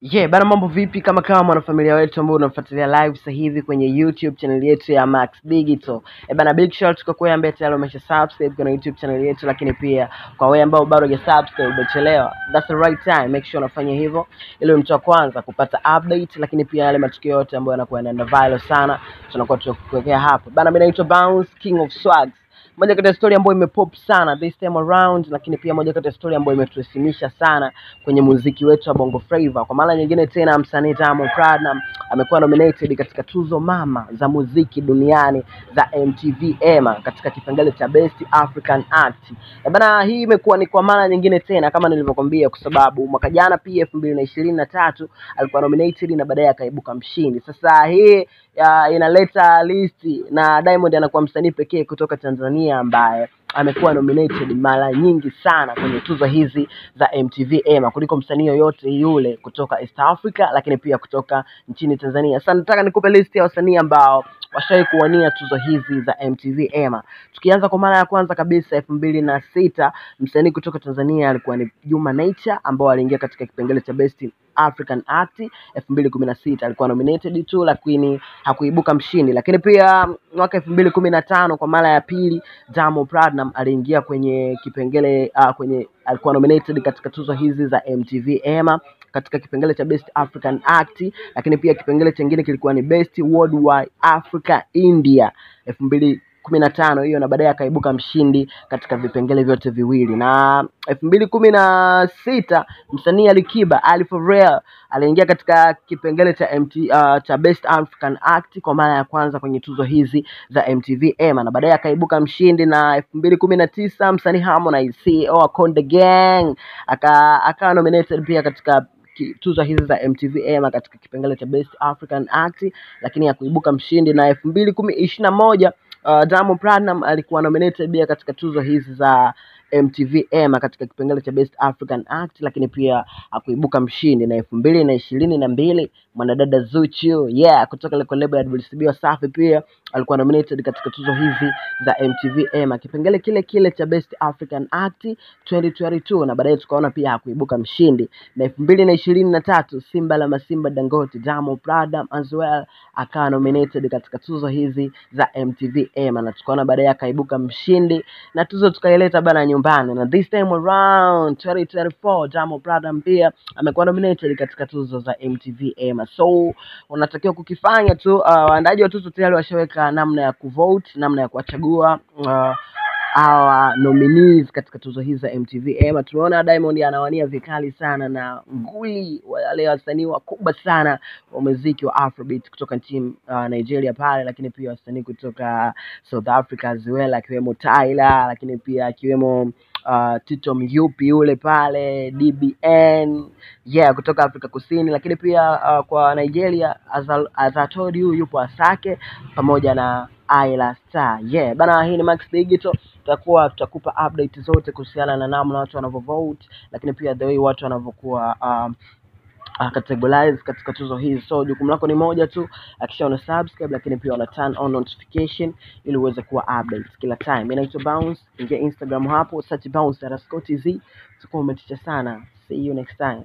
Yeah, bana mambo vipi kama kama mwanafamilia wetu ambao unamfuatilia live sasa hivi kwenye YouTube channel yetu ya Max Digital. Eh, bana big shout kwa kwa ambaye tayari umesha subscribe kwenye YouTube channel yetu, lakini pia kwa wewe ambao bado hujasubscribe umechelewa. That's the right time. Make sure unafanya hivyo ili mtu wa kwanza kupata update, lakini pia yale matukio yote ambayo yanakuwa yanaenda viral sana tunakuwa tunakuwekea hapo. Bana mimi naitwa Bounce King of Swags moja kati ya story ambayo imepop sana this time around, lakini pia moja kati ya story ambayo imetuheshimisha sana kwenye muziki wetu wa Bongo Flava. Kwa mara nyingine tena, msanii Diamond Platnumz amekuwa nominated katika tuzo mama za muziki duniani za MTV EMA katika kipengele cha Best African Act. E bana, hii imekuwa ni kwa mara nyingine tena kama nilivyokwambia, kwa sababu mwaka jana pia elfu mbili na ishirini na tatu alikuwa nominated na baadaye akaibuka mshindi. Sasa hii inaleta listi na Diamond anakuwa msanii pekee kutoka Tanzania ambaye amekuwa nominated mara nyingi sana kwenye tuzo hizi za MTV EMA kuliko msanii yoyote yule kutoka East Africa, lakini pia kutoka nchini Tanzania. Sasa nataka nikupe list ya wasanii ambao washawahi kuwania tuzo hizi za MTV EMA. Tukianza kwa mara ya kwanza kabisa elfu mbili na sita msanii kutoka Tanzania alikuwa ni Juma Nature ambao aliingia katika kipengele cha Best African Act elfu mbili kumi na sita alikuwa nominated tu, lakini hakuibuka mshindi. Lakini pia mwaka elfu mbili kumi na tano kwa mara ya pili Diamond Platnumz aliingia kwenye kipengele uh, kwenye alikuwa nominated katika tuzo hizi za MTV EMA katika kipengele cha Best African Act, lakini pia kipengele chengine kilikuwa ni Best Worldwide Africa India elfu mbili kumi na tano hiyo na baadaye akaibuka mshindi katika vipengele vyote viwili. Na elfu mbili kumi na sita msanii Alikiba Ali Forel aliingia katika kipengele cha MT, uh, cha Best African Act kwa mara ya kwanza kwenye tuzo hizi za MTV EMA na baadaye akaibuka mshindi. Na elfu mbili kumi na tisa msanii Harmonize CEO wa Konde Gang aka akawa nominated pia katika tuzo hizi za MTV EMA katika kipengele cha Best African Act, lakini hakuibuka mshindi. Na elfu mbili kumi ishirini na moja uh, Diamond Platinum alikuwa nominated pia katika tuzo hizi za MTV EMA katika kipengele cha Best African Act, lakini pia akuibuka mshindi. Na elfu mbili na ishirini na mbili mwanadada Zuchu yeah, kutoka ile lebo ya WCB Wasafi pia alikuwa nominated katika tuzo hizi za MTV EMA kipengele kile kile cha Best African Act 2022 na baadaye tukaona pia hakuibuka mshindi. Na elfu mbili na ishirini na tatu Simba la Masimba Dangote Diamond Platnumz as well akawa nominated katika tuzo hizi za MTV EMA na tukaona baadaye akaibuka mshindi na tuzo tukaileta bana nyumbani. Na this time around 2024 Diamond Platnumz pia amekuwa nominated katika tuzo za MTV EMA, so unatakiwa kukifanya tu. Uh, waandaji wa tuzo tayari washaweka namna ya kuvote, namna ya kuwachagua uh, hawa nominees katika tuzo hizi za MTV EMA. Tumeona Diamond anawania vikali sana na nguli wale wasanii wakubwa sana wa muziki wa Afrobeat kutoka nchini uh, Nigeria pale, lakini pia wasanii kutoka South Africa as well, akiwemo Tyla, lakini pia akiwemo uh, Tito Myupi yule pale DBN yeah, kutoka Afrika Kusini, lakini pia uh, kwa Nigeria you yupo Asake pamoja na Ayla Star. Yeah, bana hii ni Max Digital. Tutakuwa tutakupa update zote kuhusiana na namna watu wanavyovote, lakini pia the way watu wanavyokuwa um, uh, categorize katika tuzo hizi. So jukumu lako ni moja tu, hakisha una subscribe, lakini pia una turn on notification ili uweze kuwa updates kila time. Mimi naitwa Bounce, ingia Instagram hapo search bounce underscore tz, utakuwa umetisha sana. See you next time.